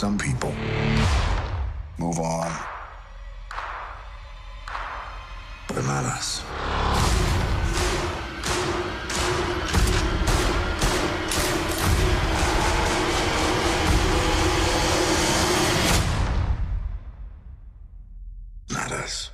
some people move on. But not us. Not us.